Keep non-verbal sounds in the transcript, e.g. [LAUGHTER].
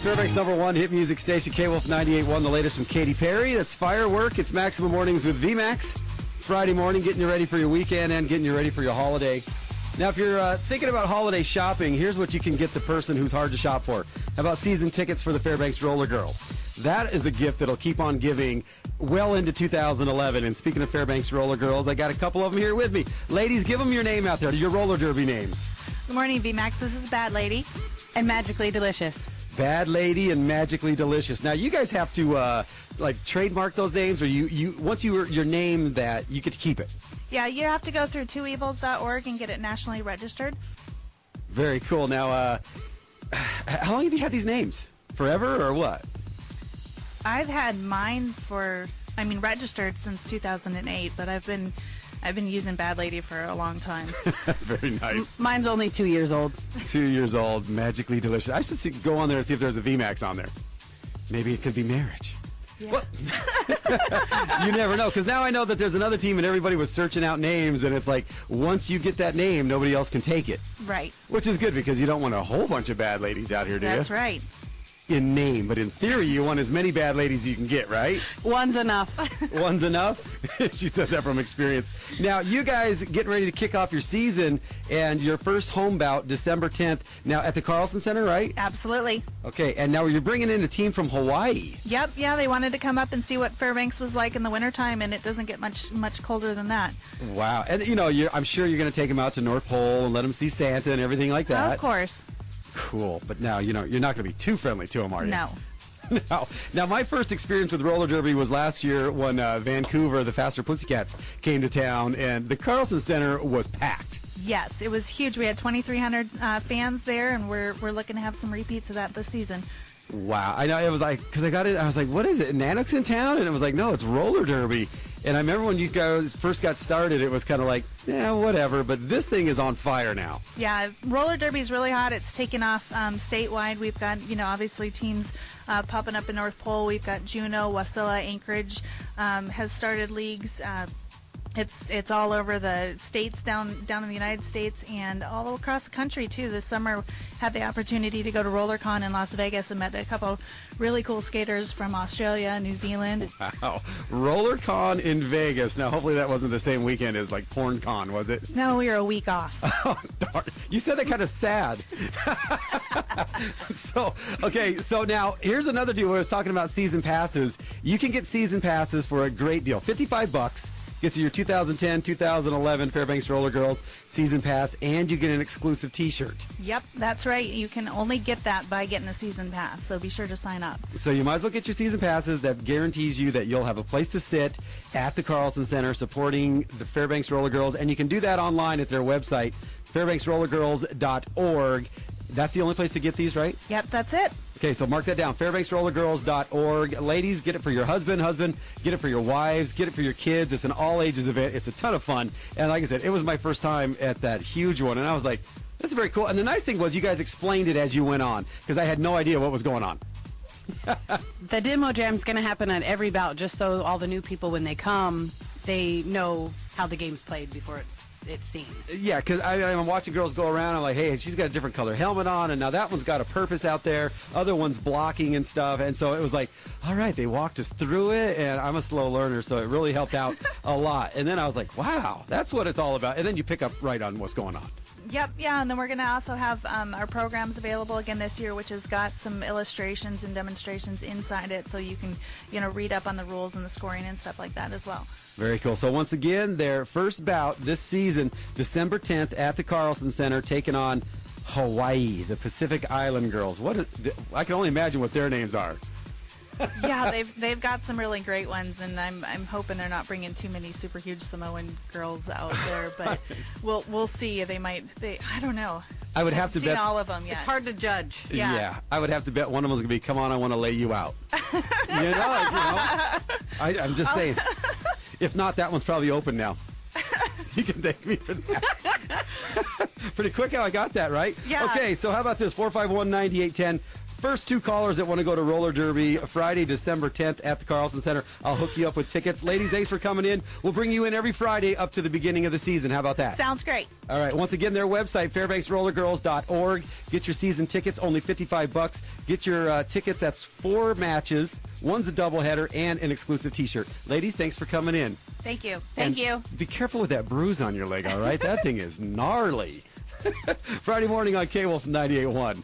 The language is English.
Fairbanks number one hit music station, K Wolf 98.1, the latest from Katy Perry. That's Firework. It's Maximum Mornings with VMAX. Friday morning, getting you ready for your weekend and getting you ready for your holiday. Now, if you're uh, thinking about holiday shopping, here's what you can get the person who's hard to shop for. How about season tickets for the Fairbanks Roller Girls? That is a gift that'll keep on giving well into 2011. And speaking of Fairbanks Roller Girls, I got a couple of them here with me. Ladies, give them your name out there, your roller derby names. Good morning, VMAX. This is Bad Lady. And magically delicious. Bad Lady and Magically Delicious. Now you guys have to uh, like trademark those names, or you you once you your name that you get to keep it. Yeah, you have to go through twoevils.org and get it nationally registered. Very cool. Now, uh, how long have you had these names? Forever or what? I've had mine for, I mean, registered since 2008, but I've been, I've been using Bad Lady for a long time. [LAUGHS] Very nice. Mine's only two years old. Two years old, magically delicious. I should see, go on there and see if there's a VMAX on there. Maybe it could be marriage. Yeah. What? [LAUGHS] you never know, because now I know that there's another team and everybody was searching out names, and it's like once you get that name, nobody else can take it. Right. Which is good because you don't want a whole bunch of bad ladies out here, do That's you? That's right. In name, but in theory, you want as many bad ladies as you can get, right? One's enough. [LAUGHS] [LAUGHS] One's enough. [LAUGHS] she says that from experience. Now, you guys getting ready to kick off your season and your first home bout December 10th. Now at the Carlson Center, right? Absolutely. Okay, and now you're bringing in a team from Hawaii. Yep. Yeah, they wanted to come up and see what Fairbanks was like in the wintertime, and it doesn't get much much colder than that. Wow, and you know, you're, I'm sure you're going to take them out to North Pole and let them see Santa and everything like that. Of course. Cool, but now you know you're not going to be too friendly to them, are you? No. [LAUGHS] No. Now, my first experience with roller derby was last year when uh, Vancouver, the Faster Pussycats, came to town, and the Carlson Center was packed. Yes, it was huge. We had 2,300 uh, fans there, and we're we're looking to have some repeats of that this season. Wow. I know it was like, because I got it, I was like, what is it? Nanook's in town? And it was like, no, it's roller derby. And I remember when you guys first got started, it was kind of like, yeah, whatever. But this thing is on fire now. Yeah, roller derby is really hot. It's taken off um, statewide. We've got, you know, obviously teams uh, popping up in North Pole. We've got Juneau, Wasilla, Anchorage um, has started leagues. Uh, it's it's all over the states down down in the United States and all across the country too. This summer, had the opportunity to go to RollerCon in Las Vegas and met a couple really cool skaters from Australia, New Zealand. [LAUGHS] Wow. RollerCon in Vegas. Now, hopefully that wasn't the same weekend as like PornCon, was it? No, we were a week off. [LAUGHS] Oh, darn. You said that kind of sad. [LAUGHS] so, okay, so now here's another deal. I was talking about season passes. You can get season passes for a great deal 55 bucks. Gets you your 2010 2011 Fairbanks Roller Girls season pass, and you get an exclusive t shirt. Yep, that's right. You can only get that by getting a season pass, so be sure to sign up. So you might as well get your season passes. That guarantees you that you'll have a place to sit at the Carlson Center supporting the Fairbanks Roller Girls, and you can do that online at their website, fairbanksrollergirls.org. That's the only place to get these, right? Yep, that's it. Okay, so mark that down. FairbanksRollerGirls.org. Ladies, get it for your husband. Husband, get it for your wives. Get it for your kids. It's an all ages event. It's a ton of fun. And like I said, it was my first time at that huge one, and I was like, this is very cool. And the nice thing was, you guys explained it as you went on because I had no idea what was going on. [LAUGHS] The demo jam's going to happen at every bout, just so all the new people, when they come, they know how the game's played before it's it's seen. Yeah, because I'm watching girls go around. I'm like, hey, she's got a different color helmet on, and now that one's got a purpose out there. Other one's blocking and stuff. And so it was like, all right, they walked us through it, and I'm a slow learner, so it really helped out a lot. And then I was like, wow, that's what it's all about. And then you pick up right on what's going on. Yep, yeah, and then we're going to also have um, our programs available again this year, which has got some illustrations and demonstrations inside it, so you can, you know, read up on the rules and the scoring and stuff like that as well. Very cool. So once again, their first bout this season, December 10th at the Carlson Center, taking on Hawaii, the Pacific Island Girls. What is, I can only imagine what their names are. [LAUGHS] yeah, they've they've got some really great ones, and I'm I'm hoping they're not bringing too many super huge Samoan girls out there, [LAUGHS] but we'll we'll see. They might. They I don't know. I would have to Seen bet. all of them. Yeah, It's hard to judge. Yeah. I would have to bet one of them's gonna be, "Come on, I want to lay you out." [LAUGHS] you know, like, you know I, I'm just saying. If not, that one's probably open now. [LAUGHS] You can thank me for that. [LAUGHS] Pretty quick how I got that, right? Yeah. Okay, so how about this? 451 9810. First two callers that want to go to roller derby Friday, December 10th at the Carlson Center, I'll hook you up with tickets. Ladies, thanks for coming in. We'll bring you in every Friday up to the beginning of the season. How about that? Sounds great. All right. Once again, their website, fairbanksrollergirls.org. Get your season tickets, only 55 bucks. Get your uh, tickets. That's four matches. One's a doubleheader and an exclusive T-shirt. Ladies, thanks for coming in. Thank you. Thank And you. Be careful with that bruise on your leg, all right? that thing is gnarly. [LAUGHS] Friday morning on K Wolf 98.1.